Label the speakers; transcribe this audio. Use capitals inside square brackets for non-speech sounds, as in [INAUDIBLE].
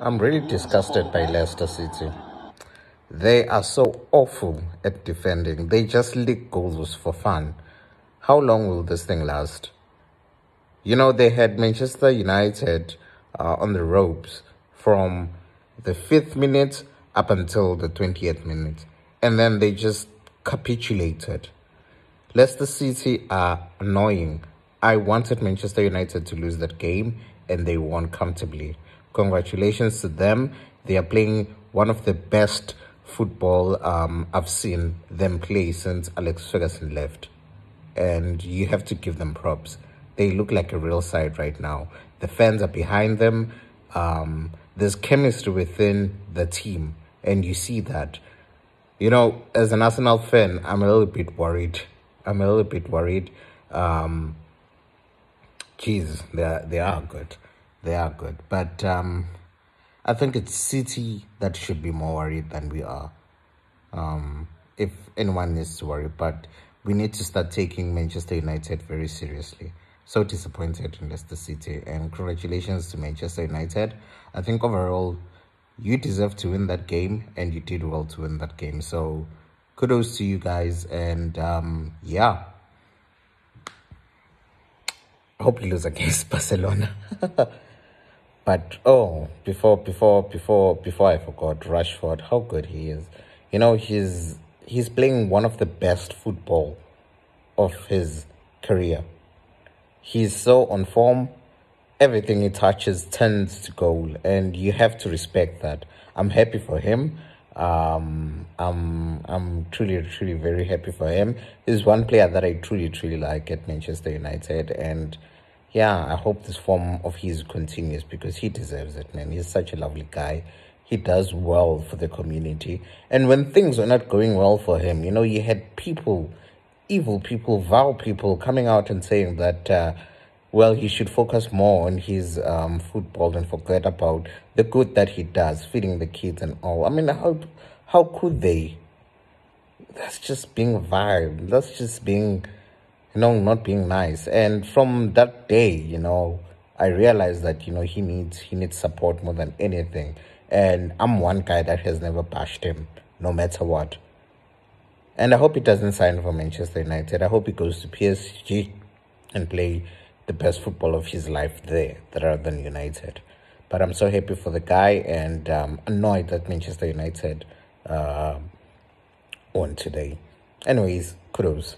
Speaker 1: I'm really disgusted by Leicester City. They are so awful at defending. They just leak goals for fun. How long will this thing last? You know, they had Manchester United uh, on the ropes from the fifth minute up until the 20th minute. And then they just capitulated. Leicester City are annoying. I wanted Manchester United to lose that game and they won comfortably. Congratulations to them. They are playing one of the best football um, I've seen them play since Alex Ferguson left. And you have to give them props. They look like a real side right now. The fans are behind them. Um, there's chemistry within the team, and you see that. You know, as an Arsenal fan, I'm a little bit worried. I'm a little bit worried. Um, geez, they are, they are good. They are good. But um, I think it's City that should be more worried than we are. Um, if anyone needs to worry, but we need to start taking Manchester United very seriously. So disappointed in Leicester City, and congratulations to Manchester United. I think overall, you deserve to win that game, and you did well to win that game. So kudos to you guys, and um, yeah. I hope you lose against [LAUGHS] Barcelona. [LAUGHS] but oh, before before before before I forgot, Rashford, how good he is. You know, he's he's playing one of the best football of his career. He's so on form. Everything he touches turns to goal, and you have to respect that. I'm happy for him. Um, I'm I'm truly truly very happy for him. He's one player that I truly truly like at Manchester United, and yeah, I hope this form of his continues because he deserves it, man. He's such a lovely guy. He does well for the community, and when things were not going well for him, you know, you had people evil people, vile people coming out and saying that, uh, well, he should focus more on his um, football and forget about the good that he does, feeding the kids and all. I mean, how how could they? That's just being vile. That's just being, you know, not being nice. And from that day, you know, I realized that you know he needs he needs support more than anything. And I'm one guy that has never bashed him, no matter what. And I hope he doesn't sign for Manchester United. I hope he goes to PSG and play the best football of his life there rather than United. But I'm so happy for the guy and um, annoyed that Manchester United uh, won today. Anyways, kudos.